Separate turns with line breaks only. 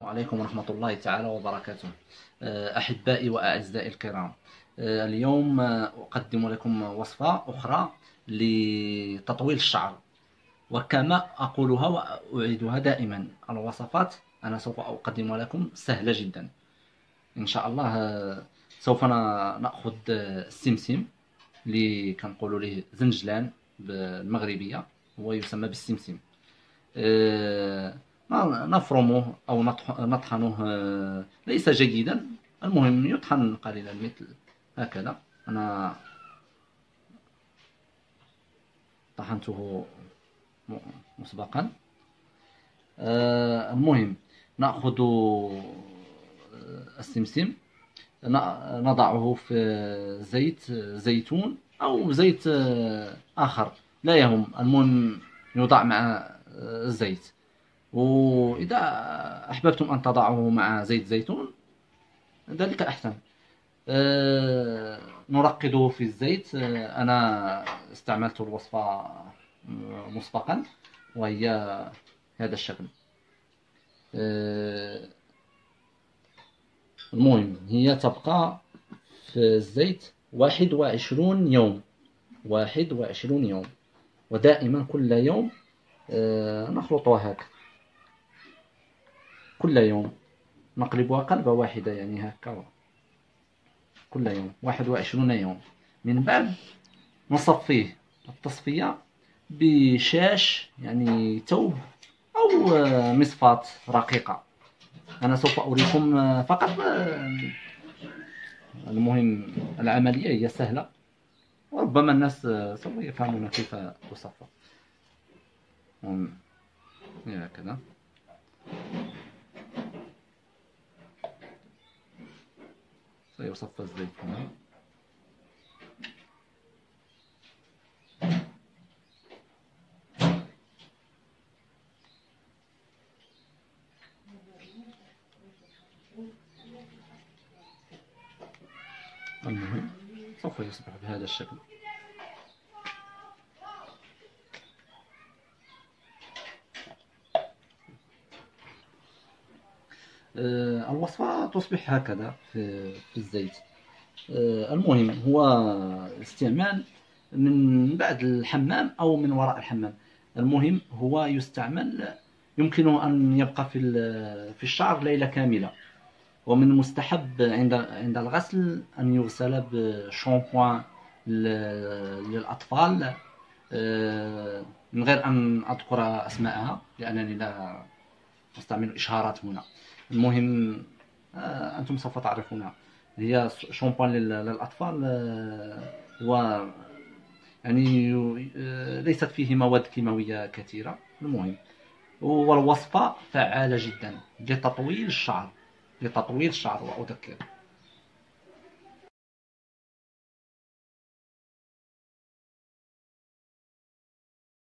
وعليكم ورحمة الله تعالى وبركاته. أحبائي وأعزائي الكرام اليوم أقدم لكم وصفة أخرى لتطويل الشعر وكما أقولها وأعيدها دائما الوصفات أنا سوف أقدمها لكم سهلة جدا. إن شاء الله سوف نأخذ السمسم اللي كنقولوا له زنجلان بالمغربية هو يسمى بالسمسم. نفرمه أو نطحنه ليس جيدا. المهم يطحن قليلا مثل هكذا. أنا طحنته مسبقا. المهم نأخذ السمسم. نضعه في زيت زيتون أو زيت آخر. لا يهم. المهم يوضع مع الزيت. وإذا أحببتم أن تضعوه مع زيت زيتون ذلك أحسن. أه نرقده في الزيت. أه أنا استعملت الوصفة مسبقا وهي هذا الشكل. أه المهم هي تبقى في الزيت واحد وعشرون يوم. واحد وعشرون يوم. ودائما كل يوم نخلطها هكذا. كل يوم نقلبها قلبة واحدة يعني هكا. كل يوم واحد وعشرون يوم. من بعد نصفيه التصفية بشاش يعني توب أو مصفاة رقيقة. أنا سوف أريكم فقط المهم العملية هي سهلة. وربما الناس سوف يفهمون كيف تصفى. هكذا سيصفى الزيت هنا. المهم سوف يصبح بهذا الشكل. الوصفة تصبح هكذا في, في الزيت. آه، المهم هو استعمال من بعد الحمام أو من وراء الحمام. المهم هو يستعمل يمكنه أن يبقى في في الشعر ليلة كاملة. ومن المستحب عند عند الغسل أن يغسل بشامبوان للأطفال آه، من غير أن أذكر أسماءها لأنني لا أستعمل إشهارات هنا. المهم آه، أنتم سوف تعرفونها هي شامبان للأطفال آه، و يعني آه، ليست فيه مواد كيماوية كثيرة. المهم والوصفة فعالة جدا لتطويل الشعر لتطويل الشعر وأذكر.